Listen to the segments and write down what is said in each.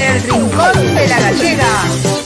El Rincón de la Gallega.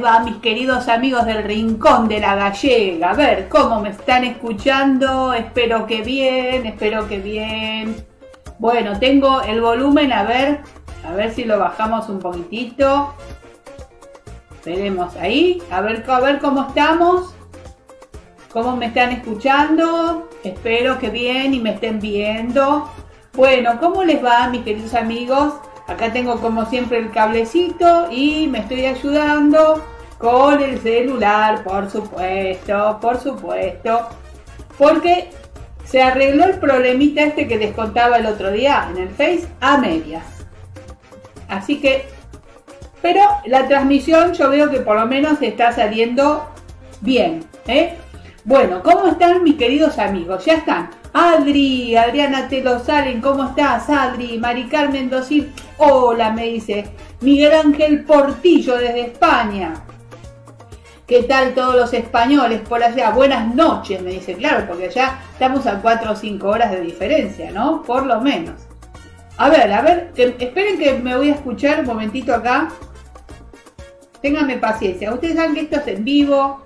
Va mis queridos amigos del Rincón de la Gallega? A ver, ¿cómo me están escuchando? Espero que bien, espero que bien. Bueno, tengo el volumen, a ver, a ver si lo bajamos un poquitito. Veremos ahí, a ver, a ver cómo estamos. ¿Cómo me están escuchando? Espero que bien y me estén viendo. Bueno, ¿cómo les va mis queridos amigos? Acá tengo como siempre el cablecito y me estoy ayudando con el celular, por supuesto, por supuesto. Porque se arregló el problemita este que les contaba el otro día en el Face a medias. Así que, pero la transmisión yo veo que por lo menos está saliendo bien. ¿eh? Bueno, ¿cómo están mis queridos amigos? Ya están. Adri, Adriana Telo Salen, ¿cómo estás? Adri, Mari Carmen Dosir, hola, me dice. Miguel Ángel Portillo desde España. ¿Qué tal todos los españoles por allá? Buenas noches, me dice. Claro, porque allá estamos a 4 o 5 horas de diferencia, ¿no? Por lo menos. A ver, a ver, que, esperen que me voy a escuchar un momentito acá. Ténganme paciencia. Ustedes saben que esto es en vivo.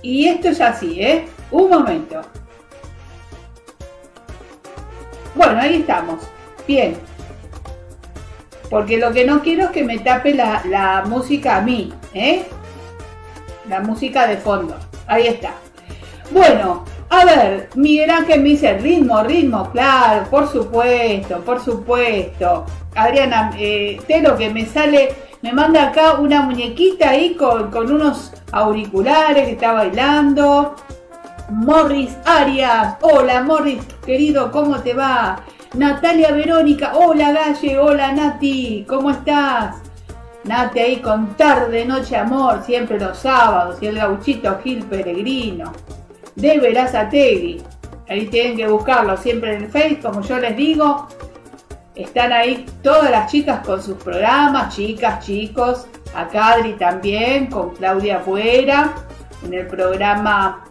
Y esto es así, ¿eh? Un momento. Bueno, ahí estamos. Bien. Porque lo que no quiero es que me tape la, la música a mí, ¿eh? La música de fondo. Ahí está. Bueno, a ver, Miguel Ángel me dice ritmo, ritmo, claro, por supuesto, por supuesto. Adriana, eh, lo que me sale, me manda acá una muñequita ahí con, con unos auriculares que está bailando. Morris Arias, hola Morris, querido, ¿cómo te va? Natalia Verónica, hola Galle, hola Nati, ¿cómo estás? Nati ahí con tarde, noche, amor, siempre los sábados, y el gauchito Gil Peregrino. De Verazategui, ahí tienen que buscarlo siempre en el Face, como yo les digo. Están ahí todas las chicas con sus programas, chicas, chicos. Acá Adri también, con Claudia Fuera, en el programa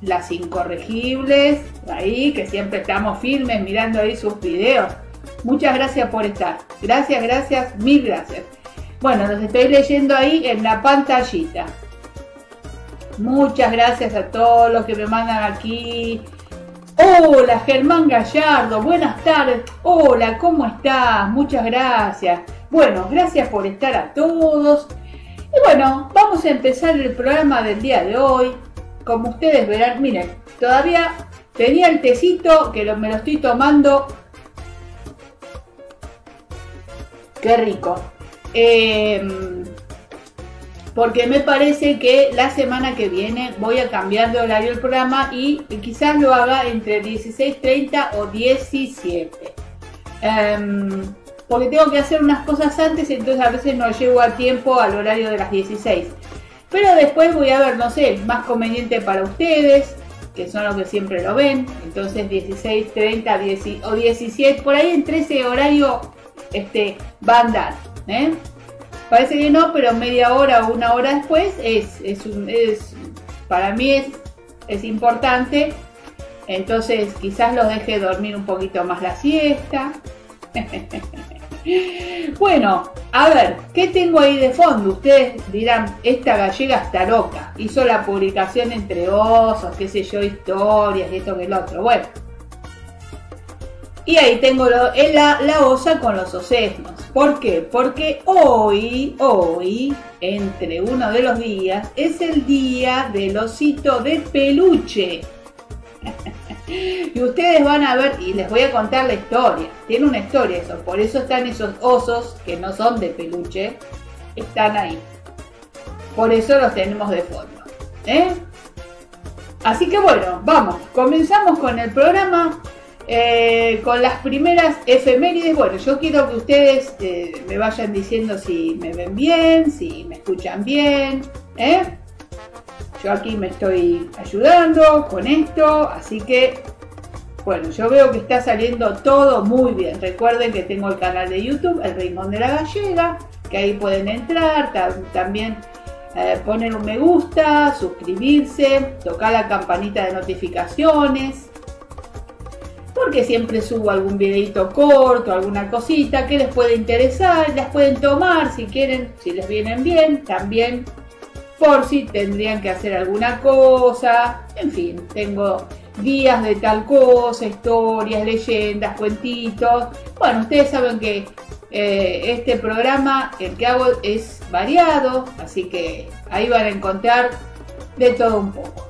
Las Incorregibles, ahí, que siempre estamos firmes mirando ahí sus videos. Muchas gracias por estar. Gracias, gracias, mil gracias. Bueno, los estoy leyendo ahí en la pantallita. Muchas gracias a todos los que me mandan aquí. Hola, Germán Gallardo, buenas tardes. Hola, ¿cómo estás? Muchas gracias. Bueno, gracias por estar a todos. Y bueno, vamos a empezar el programa del día de hoy. Como ustedes verán, miren, todavía tenía el tecito que lo, me lo estoy tomando. Qué rico. Eh, porque me parece que la semana que viene voy a cambiar de horario el programa y quizás lo haga entre 16.30 o 17. Um, porque tengo que hacer unas cosas antes, entonces a veces no llego a tiempo al horario de las 16. Pero después voy a ver, no sé, más conveniente para ustedes, que son los que siempre lo ven. Entonces 16, 30 10, o 17, por ahí entre ese horario este, va a andar. ¿eh? Parece que no, pero media hora o una hora después es, es, un, es para mí es, es importante. Entonces quizás los deje dormir un poquito más la siesta. Bueno, a ver, ¿qué tengo ahí de fondo? Ustedes dirán, esta gallega está loca. Hizo la publicación entre osos, qué sé yo, historias, esto que el otro. Bueno. Y ahí tengo lo, la, la, osa con los osesnos. ¿Por qué? Porque hoy, hoy, entre uno de los días, es el día del osito de peluche. Y ustedes van a ver, y les voy a contar la historia. Tiene una historia eso, por eso están esos osos que no son de peluche, están ahí. Por eso los tenemos de fondo. ¿eh? Así que bueno, vamos, comenzamos con el programa. Eh, con las primeras efemérides, bueno, yo quiero que ustedes eh, me vayan diciendo si me ven bien, si me escuchan bien, ¿eh? Yo aquí me estoy ayudando con esto, así que, bueno, yo veo que está saliendo todo muy bien. Recuerden que tengo el canal de YouTube, El Rincón de la Gallega, que ahí pueden entrar, también eh, poner un me gusta, suscribirse, tocar la campanita de notificaciones, porque siempre subo algún videito corto, alguna cosita que les puede interesar, las pueden tomar si quieren, si les vienen bien, también por si tendrían que hacer alguna cosa, en fin, tengo días de tal cosa, historias, leyendas, cuentitos. Bueno, ustedes saben que eh, este programa, el que hago, es variado, así que ahí van a encontrar de todo un poco.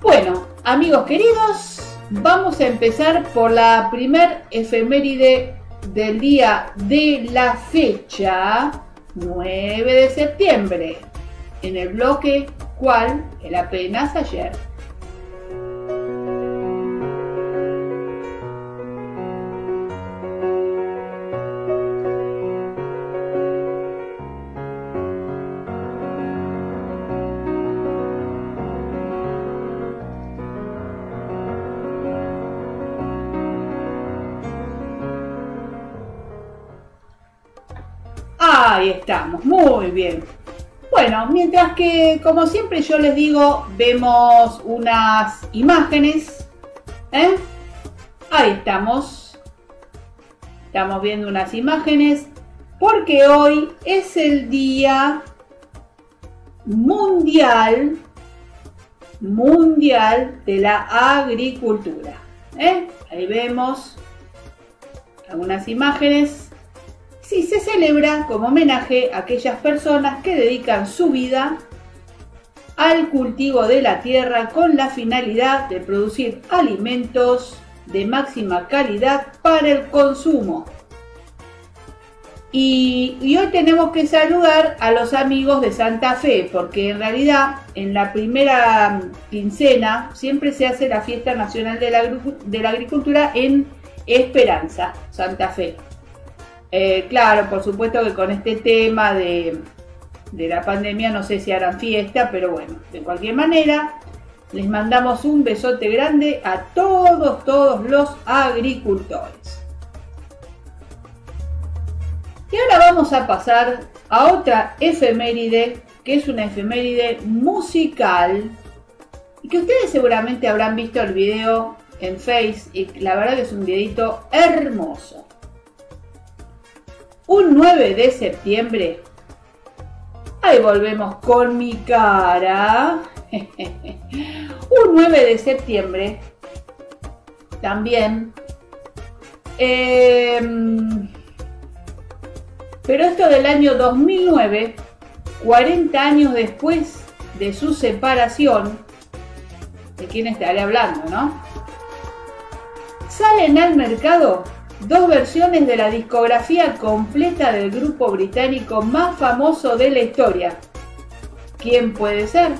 Bueno, amigos queridos, vamos a empezar por la primer efeméride del día de la fecha 9 de septiembre, en el bloque cual el apenas ayer. Ahí estamos, muy bien. Bueno, mientras que, como siempre yo les digo, vemos unas imágenes. ¿eh? Ahí estamos. Estamos viendo unas imágenes porque hoy es el día mundial, mundial de la agricultura. ¿eh? Ahí vemos algunas imágenes si se celebra como homenaje a aquellas personas que dedican su vida al cultivo de la tierra con la finalidad de producir alimentos de máxima calidad para el consumo. Y, hoy tenemos que saludar a los amigos de Santa Fe, porque en realidad en la primera quincena siempre se hace la fiesta nacional de la, de la agricultura en Esperanza, Santa Fe. Eh, claro, por supuesto que con este tema de, la pandemia no sé si harán fiesta, pero bueno, de cualquier manera, les mandamos un besote grande a todos, todos los agricultores. Y ahora vamos a pasar a otra efeméride, que es una efeméride musical, y que ustedes seguramente habrán visto el video en Face, y la verdad que es un videito hermoso un 9 de septiembre. Ahí volvemos con mi cara. un 9 de septiembre. También. Em, pero esto del año 2009, 40 años después de su separación, ¿de quién estaré hablando, no? Salen al mercado dos versiones de la discografía completa del grupo británico más famoso de la historia. ¿Quién puede ser?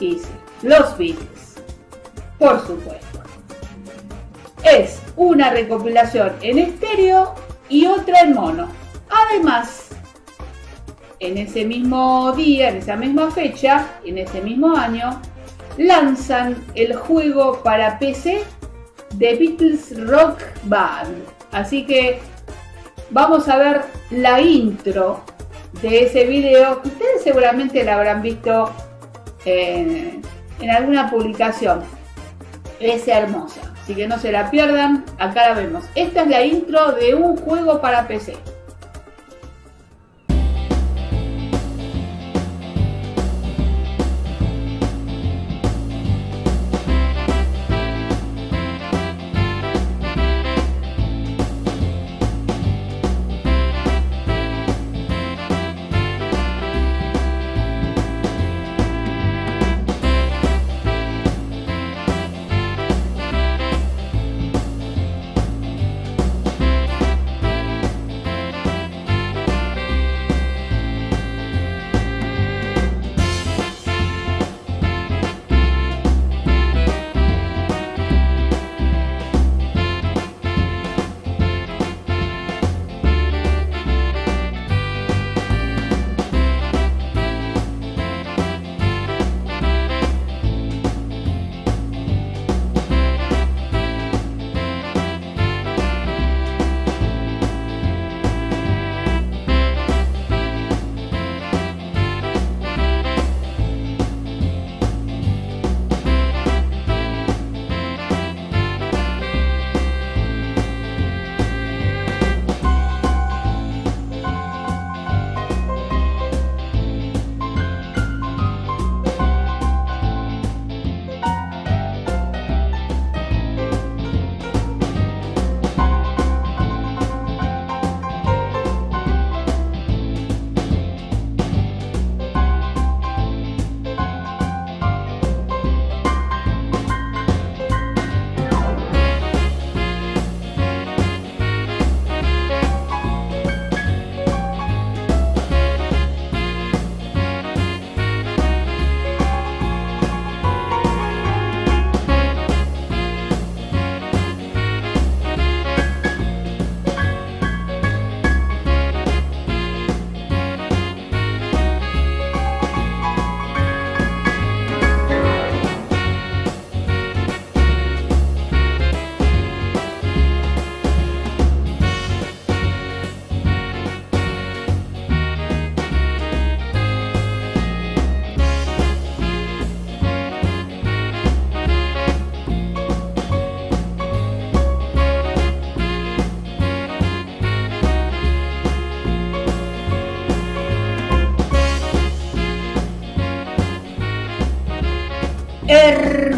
Easy, los Beatles. Por supuesto. Es una recopilación en estéreo y otra en mono. Además, en ese mismo día, en esa misma fecha, en ese mismo año, lanzan el juego para PC The Beatles Rock Band. Así que vamos a ver la intro de ese video que ustedes seguramente la habrán visto en, en alguna publicación. Es hermosa, así que no se la pierdan. Acá la vemos. Esta es la intro de un juego para PC.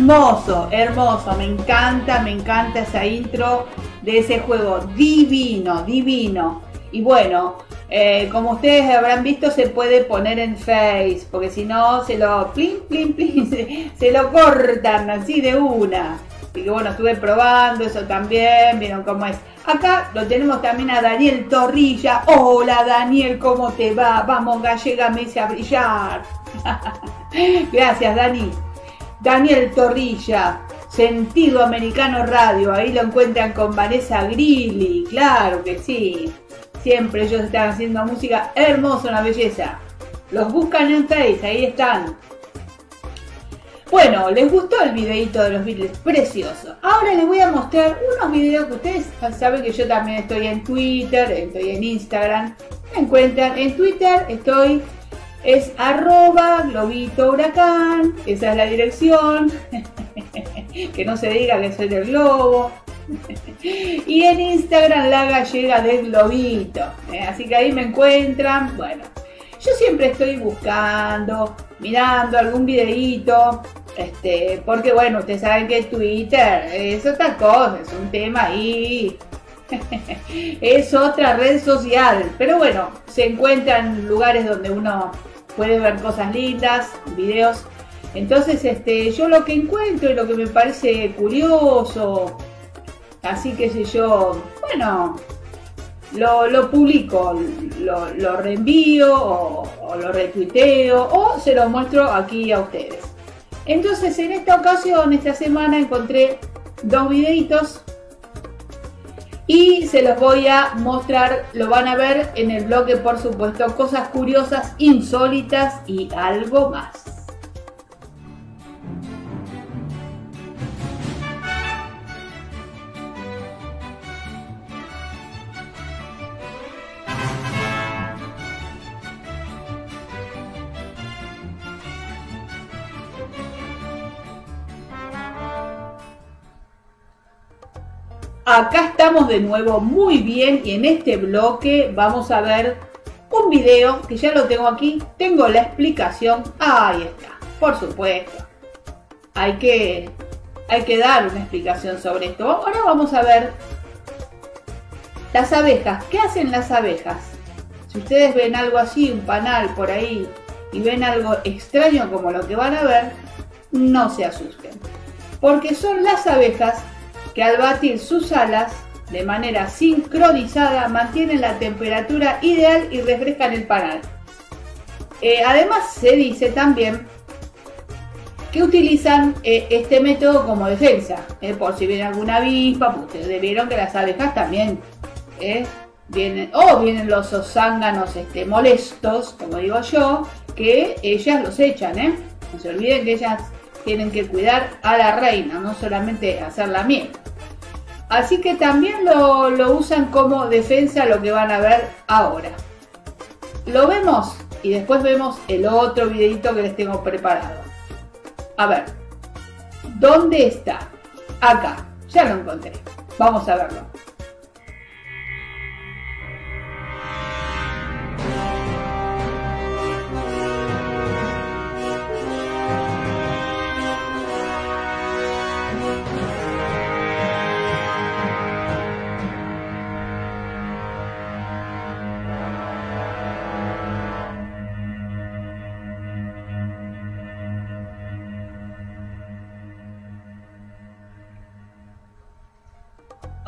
Hermoso, hermoso, me encanta, me encanta esa intro de ese juego, divino, divino. Y bueno, eh, como ustedes habrán visto, se puede poner en Face, porque si no, se lo, plin, plin, plin, se, lo cortan así de una. Así que bueno, estuve probando eso también, vieron cómo es. Acá lo tenemos también a Daniel Torrilla. Hola Daniel, ¿cómo te va? Vamos, gallega, me a brillar. Gracias, Dani. Daniel Torrilla, Sentido Americano Radio. Ahí lo encuentran con Vanessa Grilly. Claro que sí. Siempre ellos están haciendo música hermosa, una belleza. Los buscan en Face, ahí están. Bueno, ¿les gustó el videito de los Beatles? Precioso. Ahora les voy a mostrar unos videos que ustedes saben que yo también estoy en Twitter, estoy en Instagram. Me encuentran en Twitter, estoy, es arroba globito huracán, esa es la dirección. que no se diga que soy del globo. y en Instagram la gallega del globito. ¿eh? Así que ahí me encuentran. Bueno, yo siempre estoy buscando, mirando algún videíto, este, porque bueno, ustedes saben que Twitter es otra cosa, es un tema ahí. es otra red social, pero bueno, se encuentran lugares donde uno puede ver cosas lindas, videos. Entonces, este, yo lo que encuentro y lo que me parece curioso, así que sé yo, bueno, lo, publico, lo, reenvío o, lo retuiteo o se lo muestro aquí a ustedes. Entonces en esta ocasión, esta semana encontré dos videitos y se los voy a mostrar, lo van a ver en el blog por supuesto, cosas curiosas, insólitas y algo más. Acá estamos de nuevo muy bien y en este bloque vamos a ver un video que ya lo tengo aquí. Tengo la explicación. Ahí está, por supuesto. Hay que, hay que dar una explicación sobre esto. Ahora vamos a ver las abejas. ¿Qué hacen las abejas? Si ustedes ven algo así, un panal por ahí, y ven algo extraño como lo que van a ver, no se asusten. Porque son las abejas que al batir sus alas de manera sincronizada mantienen la temperatura ideal y refrescan el panal. Eh, además se dice también que utilizan eh, este método como defensa, eh, por si viene alguna avispa, pues ustedes vieron que las abejas también vienen, o vienen los zánganos este, molestos, como digo yo, que ellas los echan, no se olviden que ellas tienen que cuidar a la reina, no solamente hacer la miel. Así que también lo, usan como defensa lo que van a ver ahora. Lo vemos y después vemos el otro videito que les tengo preparado. A ver, ¿dónde está? Acá, ya lo encontré. Vamos a verlo.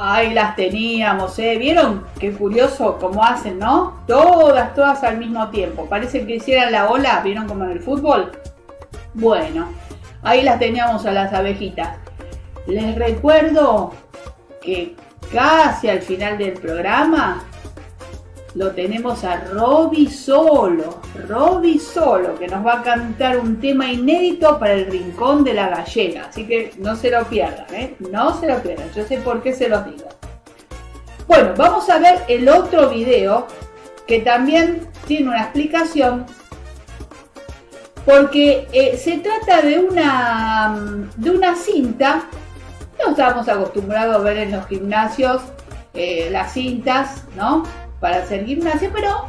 Ahí las teníamos, ¿eh? ¿Vieron? Qué curioso cómo hacen, ¿no? Todas, todas al mismo tiempo. Parece que hicieran la ola, ¿vieron como en el fútbol? Bueno, ahí las teníamos a las abejitas. Les recuerdo que casi al final del programa lo tenemos a Roby Solo, Roby Solo, que nos va a cantar un tema inédito para el Rincón de la Gallega. Así que no se lo pierdan, ¿eh? No se lo pierdan, yo sé por qué se los digo. Bueno, vamos a ver el otro video que también tiene una explicación porque eh, se trata de una, de una cinta, no estamos acostumbrados a ver en los gimnasios eh, las cintas, ¿no? para hacer gimnasia, pero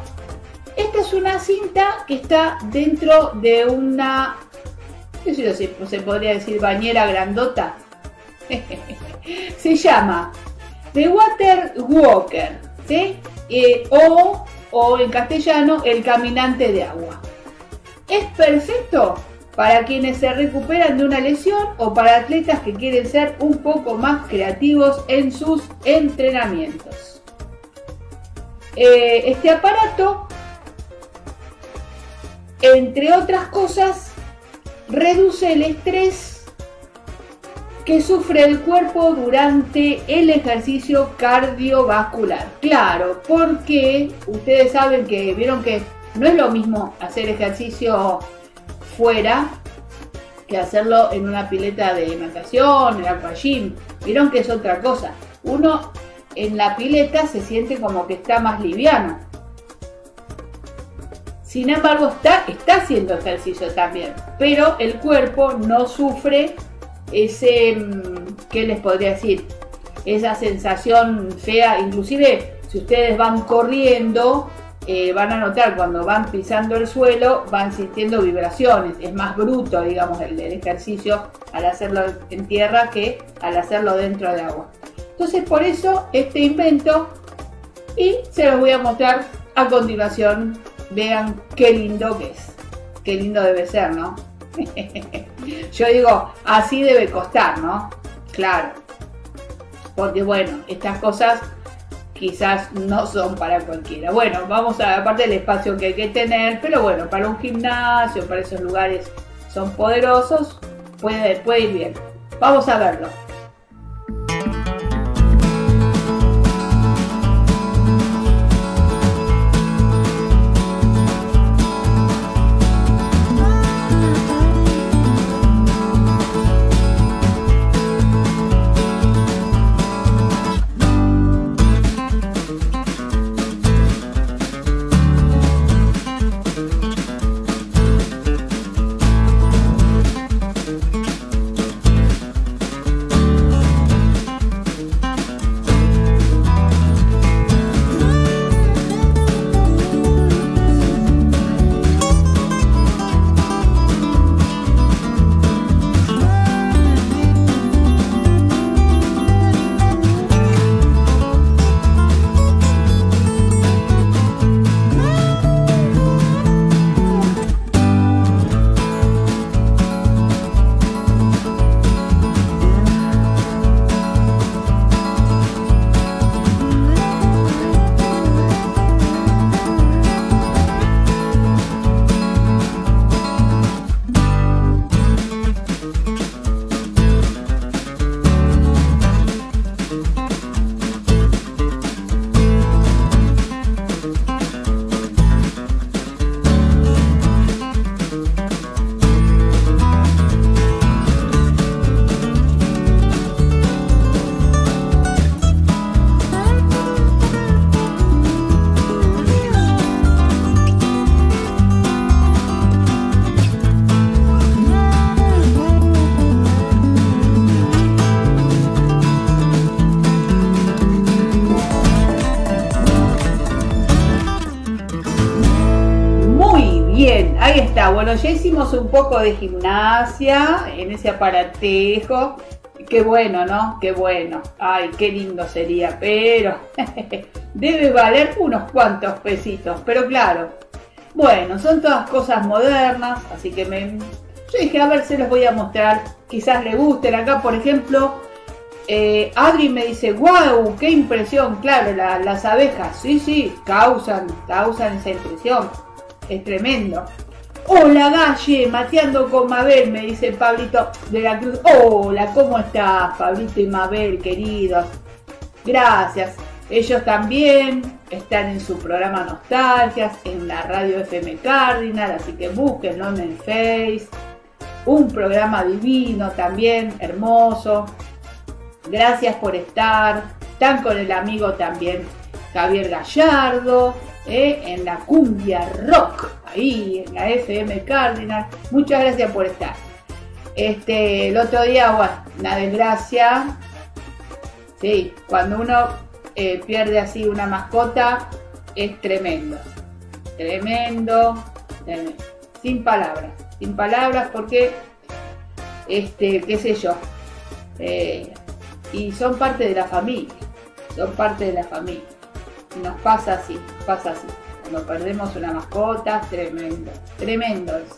esta es una cinta que está dentro de una qué se podría decir bañera grandota. se llama The Water Walker, ¿sí? Eh, o, o en castellano, el caminante de agua. Es perfecto para quienes se recuperan de una lesión o para atletas que quieren ser un poco más creativos en sus entrenamientos. Eh, este aparato, entre otras cosas, reduce el estrés que sufre el cuerpo durante el ejercicio cardiovascular. Claro, porque ustedes saben que vieron que no es lo mismo hacer ejercicio fuera que hacerlo en una pileta de natación, en aqua gym. Vieron que es otra cosa. Uno en la pileta se siente como que está más liviano. Sin embargo, está, está haciendo ejercicio también, pero el cuerpo no sufre ese, mm, ¿qué les podría decir? Esa sensación fea, inclusive si ustedes van corriendo, eh, van a notar cuando van pisando el suelo, van sintiendo vibraciones. Es más bruto, digamos, el, ejercicio al hacerlo en tierra que al hacerlo dentro de agua. Entonces, por eso este invento y se los voy a mostrar a continuación. Vean qué lindo que es. Qué lindo debe ser, ¿no? Yo digo, así debe costar, ¿no? Claro. Porque bueno, estas cosas quizás no son para cualquiera. Bueno, vamos a la parte del espacio que hay que tener, pero bueno, para un gimnasio, para esos lugares son poderosos, puede, puede ir bien. Vamos a verlo. Bueno, ya hicimos un poco de gimnasia en ese aparatejo. Qué bueno, ¿no? Qué bueno. Ay, qué lindo sería, pero debe valer unos cuantos pesitos. Pero claro, bueno, son todas cosas modernas, así que me... Yo dije, a ver, se los voy a mostrar. Quizás le gusten. Acá, por ejemplo, eh, Adri me dice, wow, qué impresión. Claro, las abejas, sí, sí, causan, causan esa impresión. Es tremendo. Hola Galle, mateando con Mabel, me dice Pablito de la Cruz. Hola, ¿cómo estás, Pablito y Mabel, queridos? Gracias. Ellos también están en su programa Nostalgias, en la radio FM Cardinal, así que búsquenlo en el Face. Un programa divino también, hermoso. Gracias por estar. Están con el amigo también Javier Gallardo, eh, en la cumbia rock ahí en la FM Cardinal. Muchas gracias por estar. Este, el otro día, bueno, una desgracia. Sí, cuando uno eh, pierde así una mascota, es tremendo. Tremendo, tremendo. Sin palabras, sin palabras porque este, qué sé yo. Eh, y son parte de la familia, son parte de la familia. Nos pasa así, pasa así. Cuando perdemos una mascota, tremendo, tremendo eso.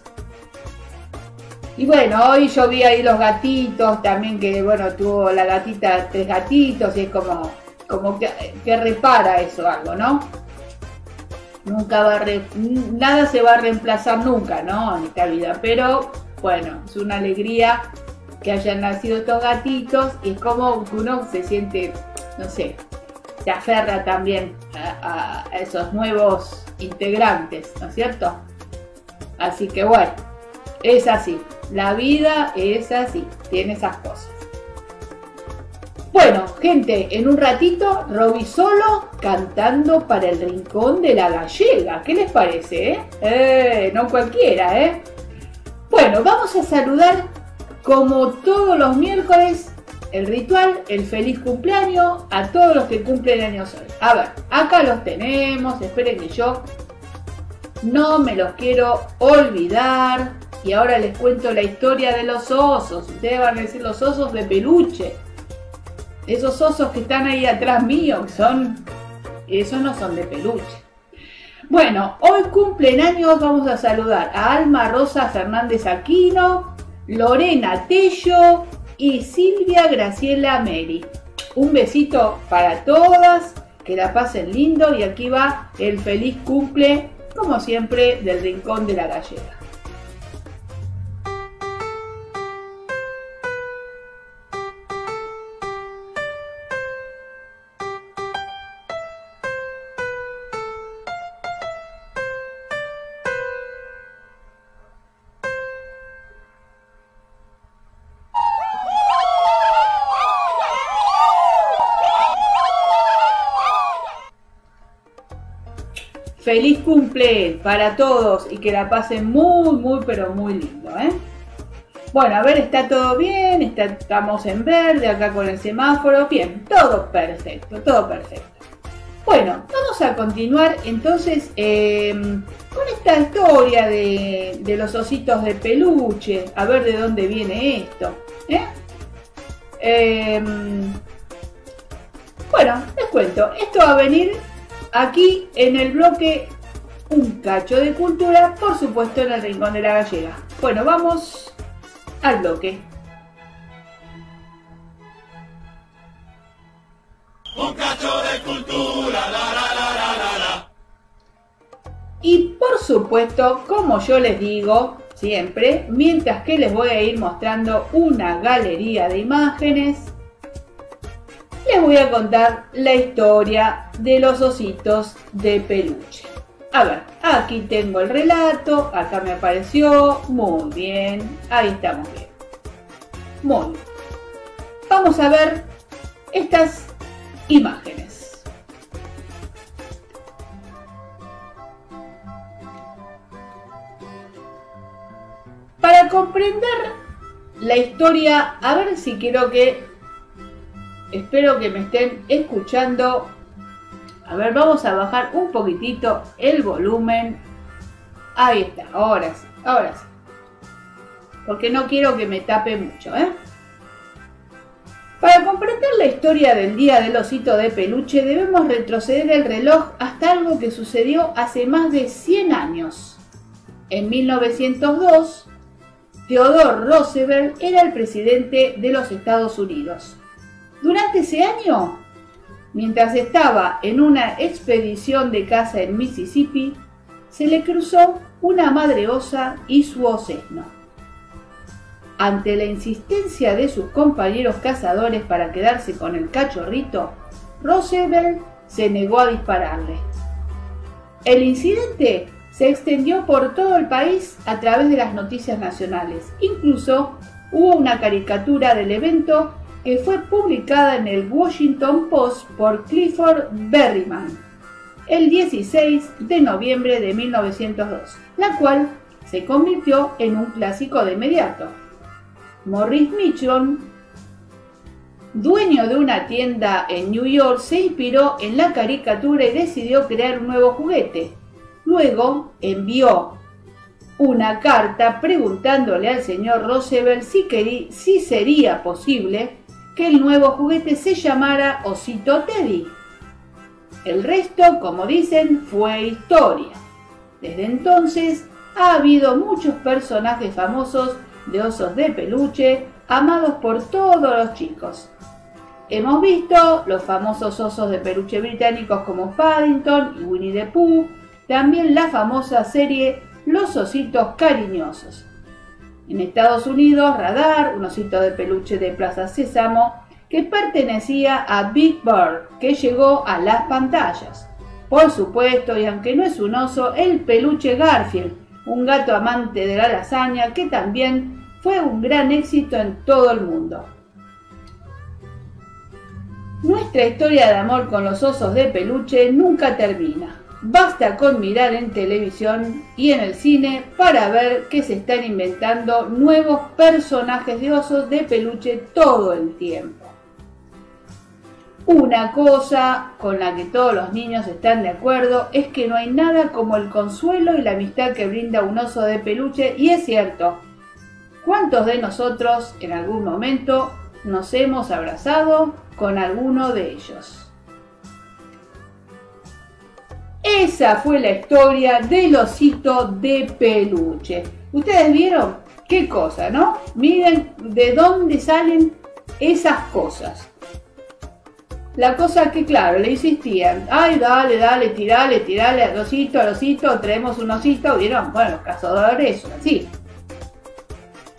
Y bueno, hoy yo vi ahí los gatitos, también que bueno, tuvo la gatita tres gatitos y es como, como que, que repara eso algo, ¿no? Nunca va a nada se va a reemplazar nunca, ¿no? En esta vida, pero bueno, es una alegría que hayan nacido estos gatitos y es como que uno se siente, no sé, se aferra también a, esos nuevos integrantes, ¿no es cierto? Así que bueno, es así. La vida es así, tiene esas cosas. Bueno, gente, en un ratito Roby solo cantando para el rincón de la gallega. ¿Qué les parece? Eh? eh no cualquiera, ¿eh? Bueno, vamos a saludar como todos los miércoles el ritual, el feliz cumpleaños a todos los que cumplen años hoy. A ver, acá los tenemos, esperen que yo no me los quiero olvidar. Y ahora les cuento la historia de los osos. Ustedes van a decir los osos de peluche. Esos osos que están ahí atrás mío, son... Esos no son de peluche. Bueno, hoy cumplen años, vamos a saludar a Alma Rosa Fernández Aquino, Lorena Tello y Silvia Graciela Meri. Un besito para todas, que la pasen lindo y aquí va el feliz cumple, como siempre, del Rincón de la Gallega. Feliz cumple para todos y que la pasen muy, muy, pero muy lindo. ¿eh? Bueno, a ver, está todo bien, estamos en verde acá con el semáforo. Bien, todo perfecto, todo perfecto. Bueno, vamos a continuar entonces em, con esta historia de, los ositos de peluche. A ver de dónde viene esto. ¿eh? Em, bueno, les cuento. Esto va a venir aquí en el bloque Un cacho de cultura, por supuesto en el Rincón de la Gallega. Bueno, vamos al bloque. Un cacho de cultura, la, la, la, la, Y por supuesto, como yo les digo siempre, mientras que les voy a ir mostrando una galería de imágenes, les voy a contar la historia de los ositos de peluche. A ver, aquí tengo el relato, acá me apareció, muy bien, ahí estamos bien. Muy. Vamos a ver estas imágenes. Para comprender la historia, a ver si quiero que Espero que me estén escuchando. A ver, vamos a bajar un poquitito el volumen. Ahí está, ahora sí, ahora sí. Porque no quiero que me tape mucho, ¿eh? Para comprender la historia del Día del Osito de Peluche debemos retroceder el reloj hasta algo que sucedió hace más de 100 años. En 1902, Theodore Roosevelt era el presidente de los Estados Unidos. Durante ese año, mientras estaba en una expedición de caza en Mississippi, se le cruzó una madre osa y su osesno. Ante la insistencia de sus compañeros cazadores para quedarse con el cachorrito, Roosevelt se negó a dispararle. El incidente se extendió por todo el país a través de las noticias nacionales. Incluso hubo una caricatura del evento que fue publicada en el Washington Post por Clifford Berryman el 16 de noviembre de 1902, la cual se convirtió en un clásico de inmediato. Morris Mitchell, dueño de una tienda en New York, se inspiró en la caricatura y decidió crear un nuevo juguete. Luego envió una carta preguntándole al señor Roosevelt si, si sería posible que el nuevo juguete se llamara Osito Teddy. El resto, como dicen, fue historia. Desde entonces ha habido muchos personajes famosos de osos de peluche amados por todos los chicos. Hemos visto los famosos osos de peluche británicos como Paddington y Winnie the Pooh, también la famosa serie Los ositos cariñosos. En Estados Unidos, Radar, un osito de peluche de Plaza Sésamo, que pertenecía a Big Bird, que llegó a las pantallas. Por supuesto, y aunque no es un oso, el peluche Garfield, un gato amante de la lasaña que también fue un gran éxito en todo el mundo. Nuestra historia de amor con los osos de peluche nunca termina. Basta con mirar en televisión y en el cine para ver que se están inventando nuevos personajes de osos de peluche todo el tiempo. Una cosa con la que todos los niños están de acuerdo es que no hay nada como el consuelo y la amistad que brinda un oso de peluche y es cierto. ¿Cuántos de nosotros en algún momento nos hemos abrazado con alguno de ellos? Esa fue la historia del osito de peluche. ¿Ustedes vieron? ¿Qué cosa, no? Miren de dónde salen esas cosas. La cosa que, claro, le insistían, ay, dale, dale, tirale, tirale al osito, al osito, traemos un osito, vieron, bueno, los cazadores son así.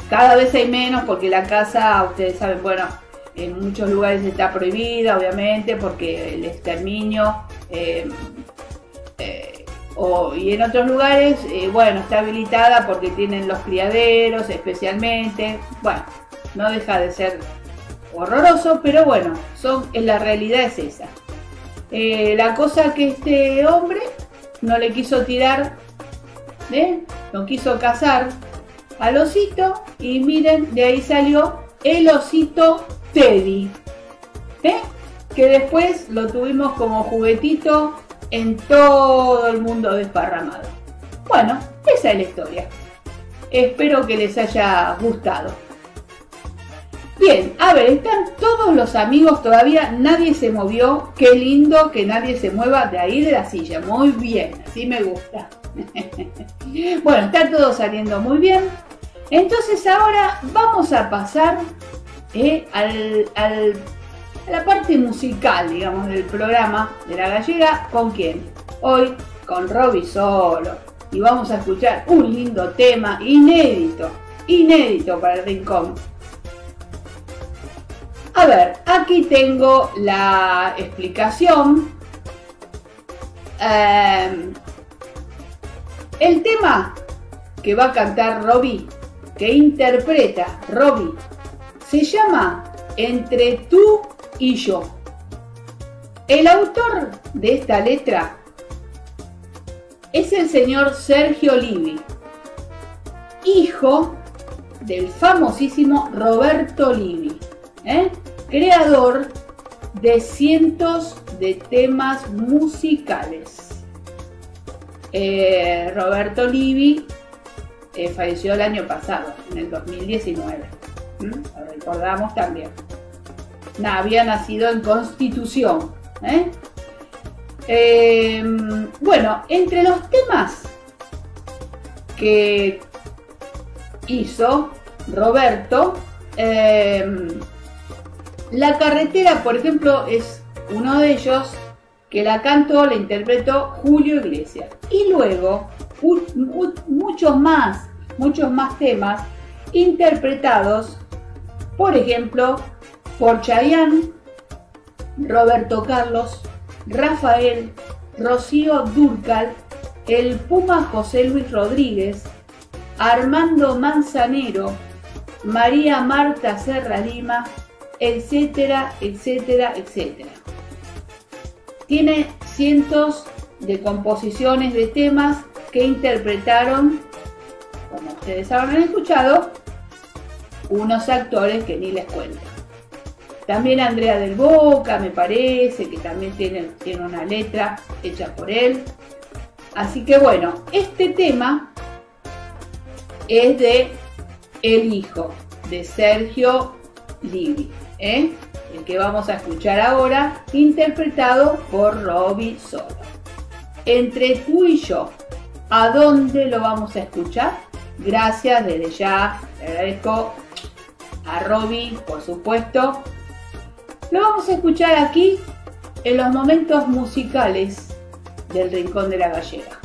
Cada vez hay menos porque la caza, ustedes saben, bueno, en muchos lugares está prohibida, obviamente, porque el exterminio, eh, eh, y en otros lugares, eh, bueno, está habilitada porque tienen los criaderos especialmente, bueno, no deja de ser horroroso, pero bueno, son, la realidad es esa. Eh, la cosa que este hombre no le quiso tirar, ¿eh? no quiso cazar al osito y miren, de ahí salió el osito Teddy, que después lo tuvimos como juguetito en todo el mundo desparramado. Bueno, esa es la historia. Espero que les haya gustado. Bien, a ver, están todos los amigos todavía, nadie se movió. Qué lindo que nadie se mueva de ahí de la silla. Muy bien, así me gusta. bueno, está todo saliendo muy bien. Entonces ahora vamos a pasar eh, al, a la parte musical, digamos, del programa de la gallega. ¿Con quién? Hoy con Robbie Solo. Y vamos a escuchar un lindo tema inédito, inédito para el rincón a ver, aquí tengo la explicación. Em, el tema que va a cantar Robbie, que interpreta Robbie, se llama Entre tú y yo. El autor de esta letra es el señor Sergio Livi, hijo del famosísimo Roberto Livi. ¿eh? creador de cientos de temas musicales. Eh, Roberto Livi eh, falleció el año pasado, en el 2019. Lo recordamos también. Había nacido en Constitución. bueno, entre los temas que hizo Roberto, la carretera, por ejemplo, es uno de ellos que la cantó, la interpretó Julio Iglesias. Y luego muchos más, muchos más temas interpretados, por ejemplo, por Chayanne, Roberto Carlos, Rafael, Rocío Durcal, el Puma José Luis Rodríguez, Armando Manzanero, María Marta Serra Lima, etcétera, etcétera, etcétera. Tiene cientos de composiciones de temas que interpretaron, como ustedes habrán escuchado, unos actores que ni les cuento. También Andrea del Boca, me parece, que también tiene, tiene una letra hecha por él. Así que bueno, este tema es de El Hijo, de Sergio Livi, ¿eh? el que vamos a escuchar ahora, interpretado por Robbie Solo. Entre tú y yo, ¿a dónde lo vamos a escuchar? Gracias desde ya, le agradezco a Robbie, por supuesto. Lo vamos a escuchar aquí en los momentos musicales del Rincón de la Gallega.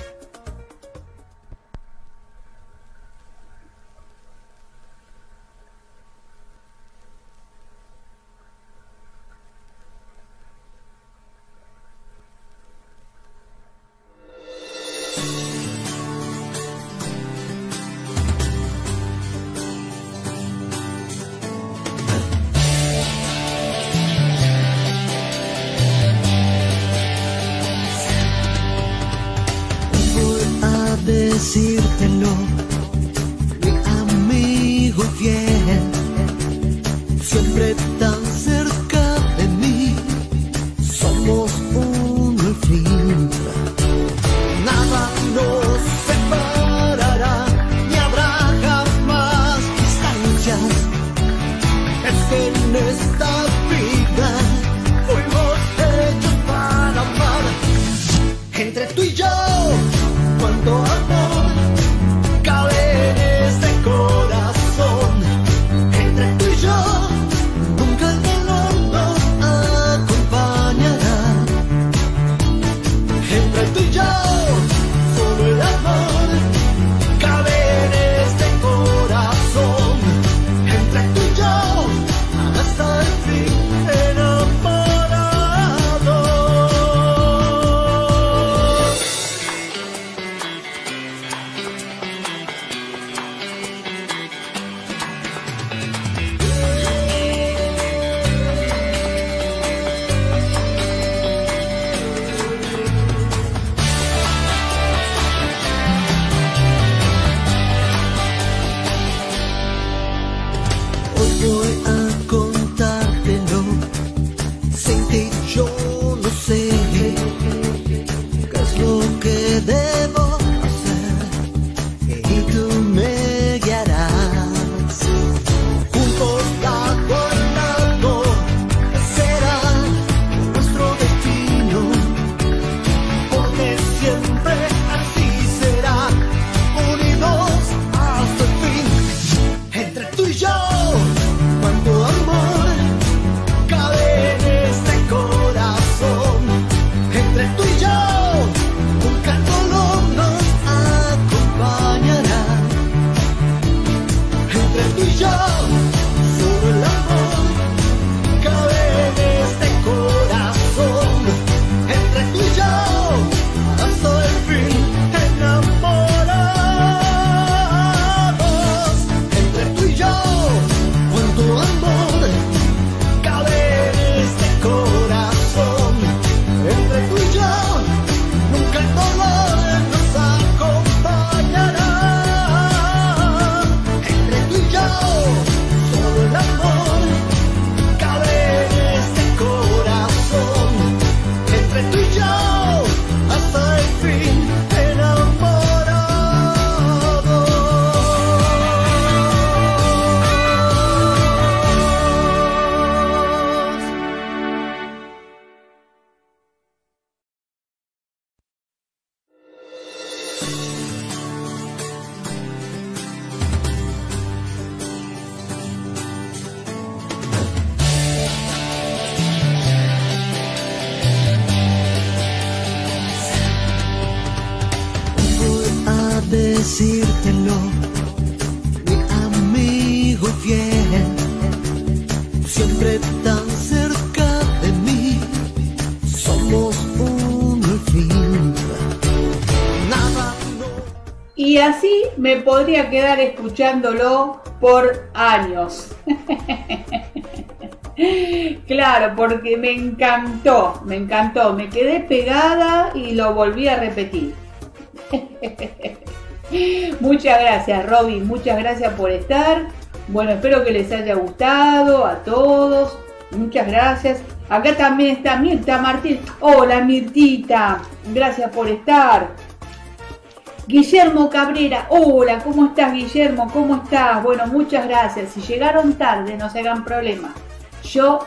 Podría quedar escuchándolo por años. claro, porque me encantó, me encantó, me quedé pegada y lo volví a repetir. muchas gracias, Robin, muchas gracias por estar. Bueno, espero que les haya gustado a todos. Muchas gracias. Acá también está Mirta Martín. Hola Mirtita, gracias por estar. Guillermo Cabrera, hola, ¿cómo estás Guillermo? ¿Cómo estás? Bueno, muchas gracias. Si llegaron tarde, no se hagan problema. Yo,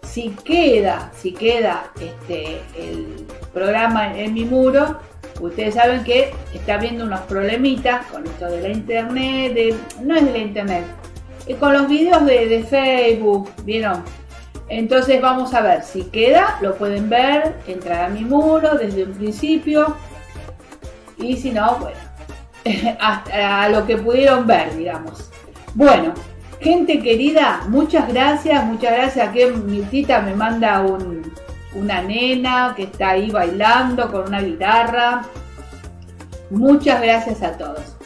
si queda, si queda este, el programa en mi muro, ustedes saben que está habiendo unos problemitas con esto de la internet, de, no es de la internet, es con los videos de, de Facebook, ¿vieron? Entonces vamos a ver si queda, lo pueden ver, entrar a mi muro desde un principio y si no, bueno, hasta lo que pudieron ver, digamos. Bueno, gente querida, muchas gracias, muchas gracias. Aquí mi tita me manda una nena que está ahí bailando con una guitarra. Muchas gracias a todos.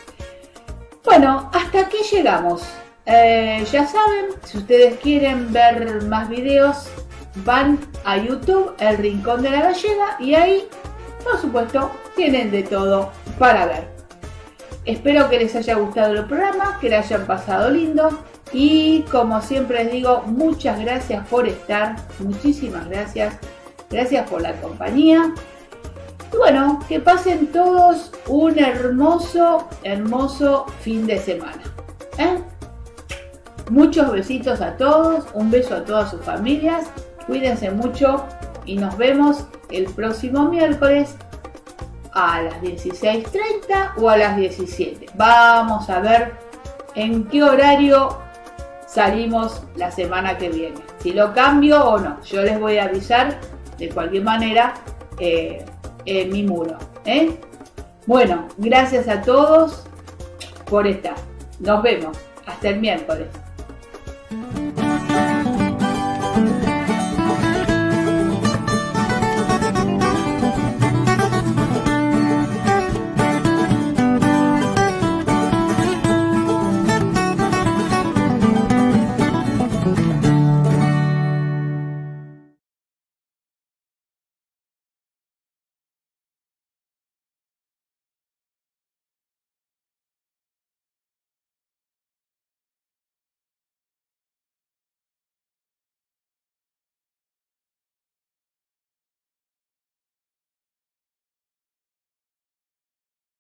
Bueno, hasta aquí llegamos. Eh, ya saben, si ustedes quieren ver más videos, van a YouTube, El Rincón de la Gallega, y ahí, por supuesto, tienen de todo para ver. Espero que les haya gustado el programa, que le hayan pasado lindo y como siempre les digo, muchas gracias por estar, muchísimas gracias, gracias por la compañía. Y bueno, que pasen todos un hermoso, hermoso fin de semana. ¿eh? Muchos besitos a todos, un beso a todas sus familias, cuídense mucho y nos vemos el próximo miércoles a las 16.30 o a las 17. Vamos a ver en qué horario salimos la semana que viene. Si lo cambio o no, yo les voy a avisar de cualquier manera eh, en mi muro. ¿eh? Bueno, gracias a todos por estar. Nos vemos. Hasta el miércoles.